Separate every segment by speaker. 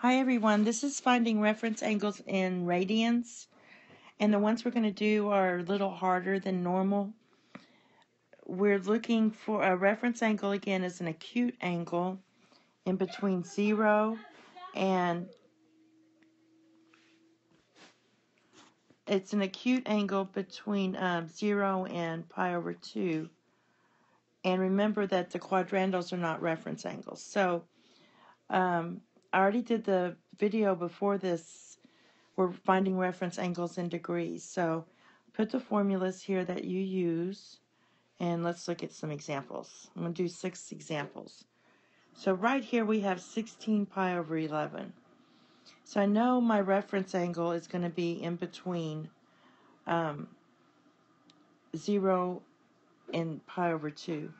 Speaker 1: Hi everyone, this is finding reference angles in radians and the ones we're going to do are a little harder than normal. We're looking for a reference angle again is an acute angle in between 0 and it's an acute angle between um, 0 and pi over 2 and remember that the quadrantals are not reference angles. So um, I already did the video before this. We're finding reference angles in degrees. So put the formulas here that you use and let's look at some examples. I'm going to do six examples. So right here we have 16 pi over 11. So I know my reference angle is going to be in between um, 0 and pi over 2.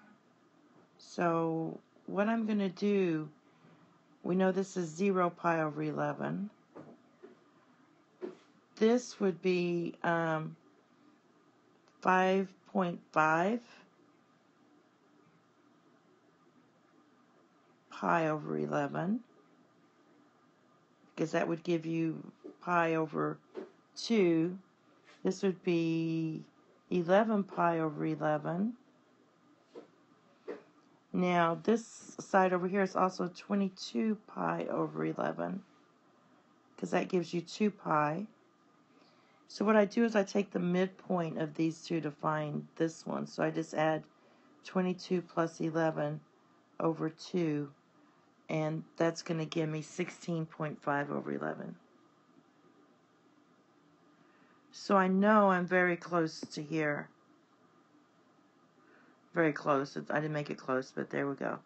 Speaker 1: So what I'm going to do we know this is 0 pi over 11. This would be um, 5.5 pi over 11 because that would give you pi over 2. This would be 11 pi over 11. Now this side over here is also 22 pi over 11 because that gives you 2 pi. So what I do is I take the midpoint of these two to find this one. So I just add 22 plus 11 over 2 and that's going to give me 16.5 over 11. So I know I'm very close to here very close. I didn't make it close, but there we go.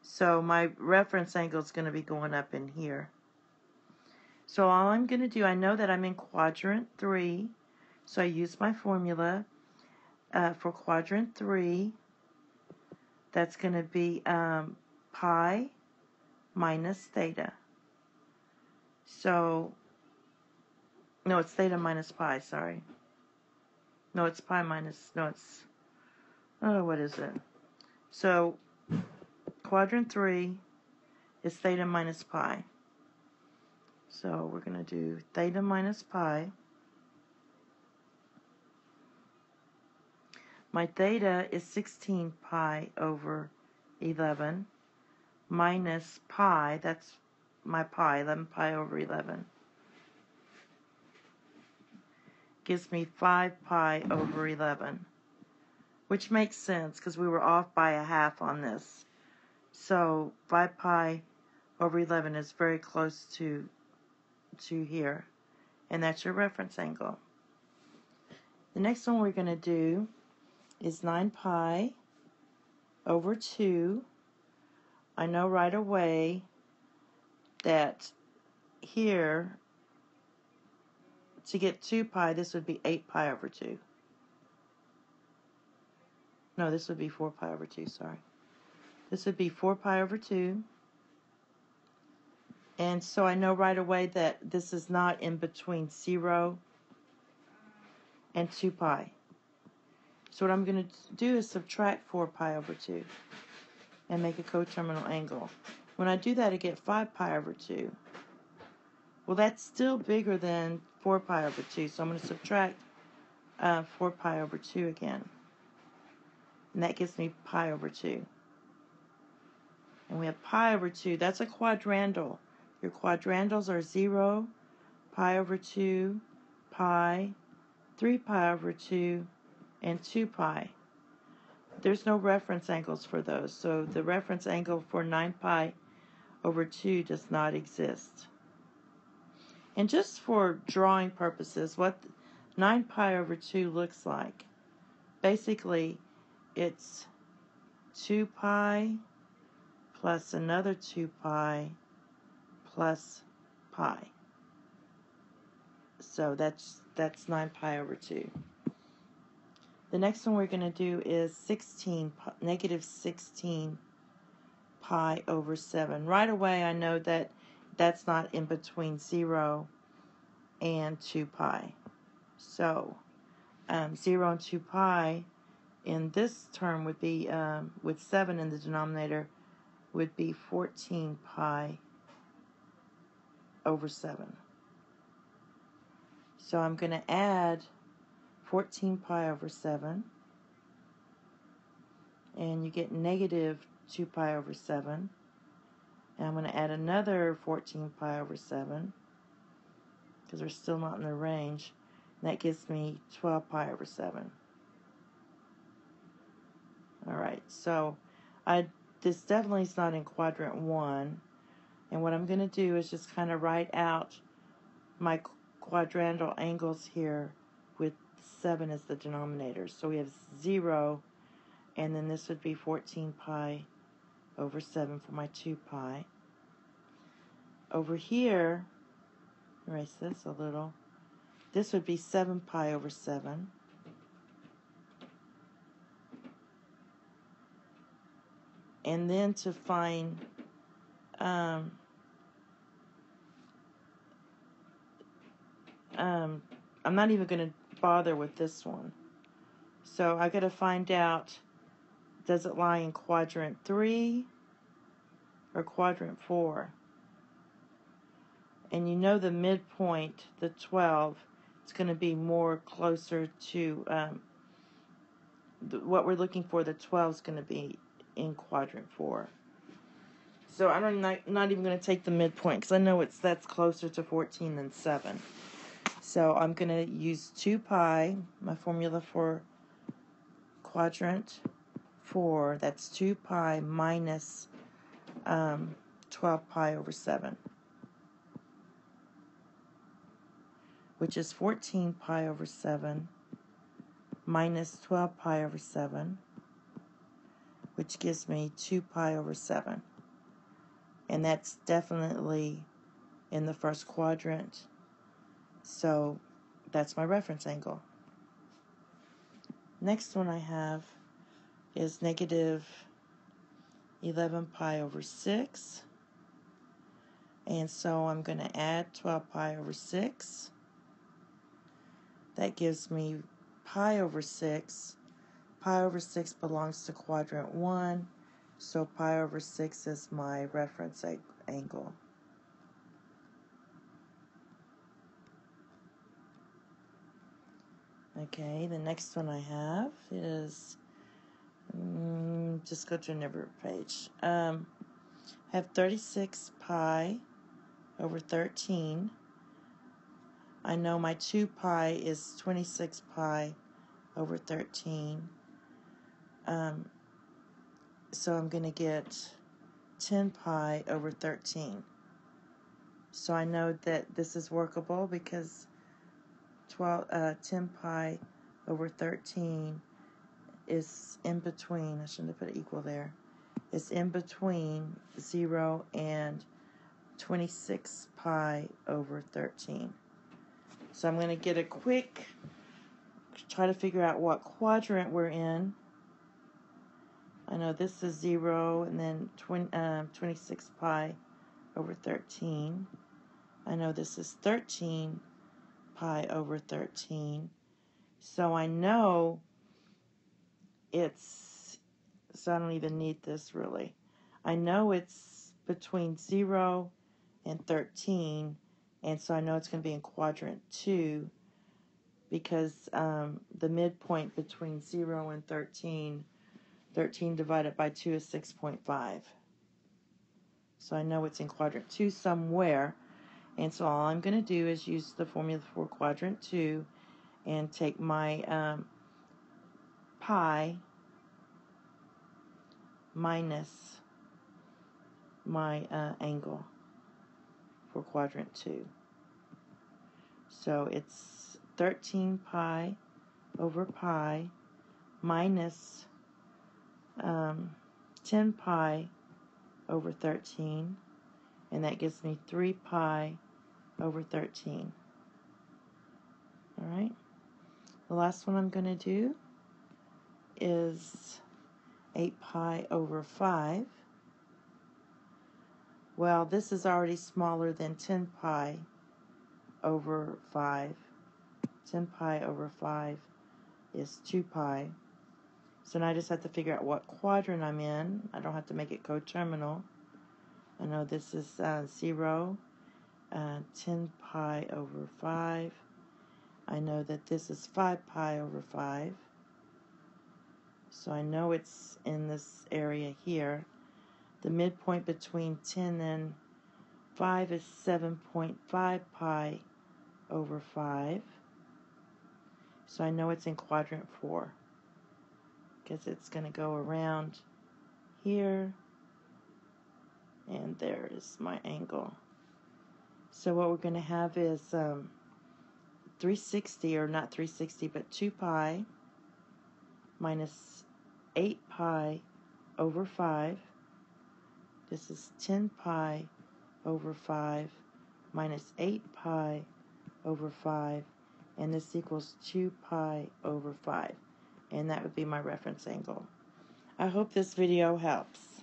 Speaker 1: So my reference angle is going to be going up in here. So all I'm going to do, I know that I'm in quadrant 3, so I use my formula uh, for quadrant 3. That's going to be um, pi minus theta. So, no, it's theta minus pi, sorry. No, it's pi minus, no, it's oh, what is it? So quadrant 3 is theta minus pi. So we're going to do theta minus pi. My theta is 16 pi over 11 minus pi, that's my pi, 11 pi over 11. Gives me 5 pi over 11 which makes sense because we were off by a half on this. So 5 pi over 11 is very close to, to here. And that's your reference angle. The next one we're going to do is 9 pi over 2. I know right away that here, to get 2 pi, this would be 8 pi over 2. No, this would be 4 pi over 2, sorry. This would be 4 pi over 2. And so I know right away that this is not in between 0 and 2 pi. So what I'm going to do is subtract 4 pi over 2 and make a coterminal angle. When I do that, I get 5 pi over 2. Well, that's still bigger than 4 pi over 2, so I'm going to subtract uh, 4 pi over 2 again. And that gives me pi over 2. And we have pi over 2. That's a quadrantal. Your quadrantals are 0, pi over 2, pi, 3 pi over 2, and 2 pi. There's no reference angles for those, so the reference angle for 9 pi over 2 does not exist. And just for drawing purposes, what 9 pi over 2 looks like, basically it's 2 pi plus another 2 pi plus pi. So that's that's 9 pi over 2. The next one we're going to do is 16, negative 16 pi over 7. Right away I know that that's not in between 0 and 2 pi. So um, 0 and 2 pi in this term would be, um, with 7 in the denominator, would be 14 pi over 7. So I'm going to add 14 pi over 7. And you get negative 2 pi over 7. And I'm going to add another 14 pi over 7 because we're still not in the range. And that gives me 12 pi over 7. Alright, so I this definitely is not in quadrant 1. And what I'm going to do is just kind of write out my quadrantal angles here with 7 as the denominator. So we have 0, and then this would be 14 pi over 7 for my 2 pi. Over here, erase this a little, this would be 7 pi over 7. And then to find um, um, I'm not even going to bother with this one. So I got to find out does it lie in quadrant 3 or quadrant 4? And you know the midpoint, the 12, it's going to be more closer to um, what we're looking for. The 12 is going to be in quadrant 4. So I'm not, not even going to take the midpoint because I know it's that's closer to 14 than 7. So I'm going to use 2 pi, my formula for quadrant 4. That's 2 pi minus, um, 12 pi over 7. Which is 14 pi over 7 minus 12 pi over 7. Which gives me 2 pi over 7 and that's definitely in the first quadrant. So that's my reference angle. Next one I have is negative 11 pi over 6. And so I'm going to add 12 pi over 6. That gives me pi over 6. Pi over 6 belongs to quadrant 1. So pi over 6 is my reference angle. Okay, the next one I have is, um, just go to another page. Um, I have 36 pi over 13. I know my 2 pi is 26 pi over 13. Um, so I'm going to get 10 pi over 13. So I know that this is workable because 12, uh, 10 pi over 13 is in between, I shouldn't have put equal there, it's in between 0 and 26 pi over 13. So I'm going to get a quick, try to figure out what quadrant we're in. I know this is 0 and then 20, uh, 26 pi over 13. I know this is 13 pi over 13. So I know it's, so I don't even need this really. I know it's between 0 and 13, and so I know it's going to be in quadrant 2 because um, the midpoint between 0 and 13 13 divided by 2 is 6.5. So I know it's in quadrant 2 somewhere. And so all I'm going to do is use the formula for quadrant 2 and take my um, pi minus my uh, angle for quadrant 2. So it's 13 pi over pi minus um, 10 pi over 13, and that gives me 3 pi over 13. All right. The last one I'm going to do is 8 pi over 5. Well, this is already smaller than 10 pi over 5. 10 pi over 5 is 2 pi. So now I just have to figure out what quadrant I'm in. I don't have to make it coterminal. I know this is uh, 0, uh, 10 pi over 5. I know that this is 5 pi over 5. So I know it's in this area here. The midpoint between 10 and 5 is 7.5 pi over 5. So I know it's in quadrant 4 because it's going to go around here and there is my angle. So what we're going to have is um, 360 or not 360 but 2 pi minus 8 pi over 5. This is 10 pi over 5 minus 8 pi over 5 and this equals 2 pi over 5 and that would be my reference angle. I hope this video helps.